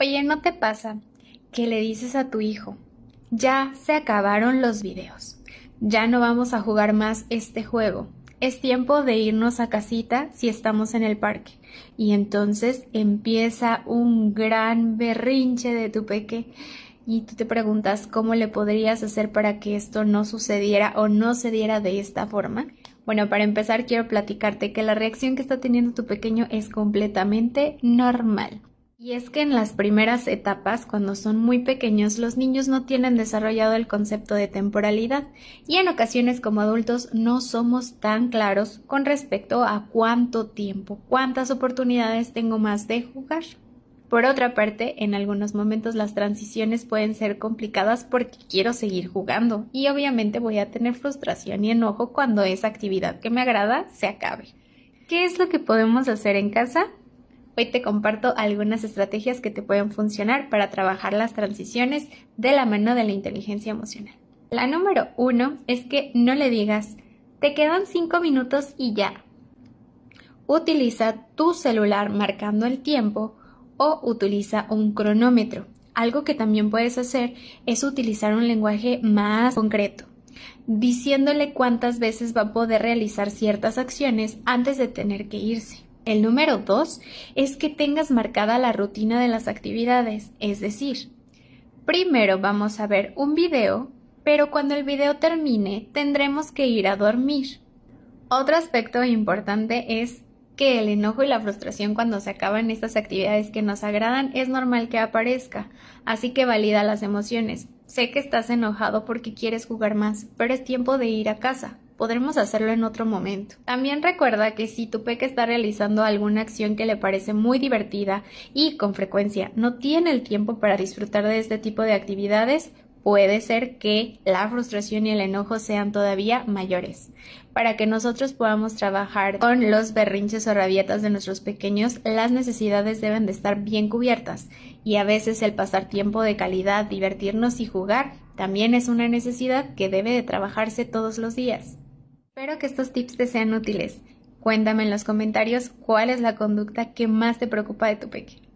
Oye, ¿no te pasa que le dices a tu hijo, ya se acabaron los videos, ya no vamos a jugar más este juego, es tiempo de irnos a casita si estamos en el parque? Y entonces empieza un gran berrinche de tu peque y tú te preguntas cómo le podrías hacer para que esto no sucediera o no se diera de esta forma. Bueno, para empezar quiero platicarte que la reacción que está teniendo tu pequeño es completamente normal. Y es que en las primeras etapas, cuando son muy pequeños, los niños no tienen desarrollado el concepto de temporalidad y en ocasiones como adultos no somos tan claros con respecto a cuánto tiempo, cuántas oportunidades tengo más de jugar. Por otra parte, en algunos momentos las transiciones pueden ser complicadas porque quiero seguir jugando y obviamente voy a tener frustración y enojo cuando esa actividad que me agrada se acabe. ¿Qué es lo que podemos hacer en casa? Hoy te comparto algunas estrategias que te pueden funcionar para trabajar las transiciones de la mano de la inteligencia emocional. La número uno es que no le digas, te quedan cinco minutos y ya. Utiliza tu celular marcando el tiempo o utiliza un cronómetro. Algo que también puedes hacer es utilizar un lenguaje más concreto, diciéndole cuántas veces va a poder realizar ciertas acciones antes de tener que irse. El número dos es que tengas marcada la rutina de las actividades, es decir, primero vamos a ver un video, pero cuando el video termine tendremos que ir a dormir. Otro aspecto importante es que el enojo y la frustración cuando se acaban estas actividades que nos agradan es normal que aparezca, así que valida las emociones. Sé que estás enojado porque quieres jugar más, pero es tiempo de ir a casa podremos hacerlo en otro momento. También recuerda que si tu peque está realizando alguna acción que le parece muy divertida y con frecuencia no tiene el tiempo para disfrutar de este tipo de actividades, puede ser que la frustración y el enojo sean todavía mayores. Para que nosotros podamos trabajar con los berrinches o rabietas de nuestros pequeños, las necesidades deben de estar bien cubiertas y a veces el pasar tiempo de calidad, divertirnos y jugar también es una necesidad que debe de trabajarse todos los días. Espero que estos tips te sean útiles. Cuéntame en los comentarios cuál es la conducta que más te preocupa de tu pequeño.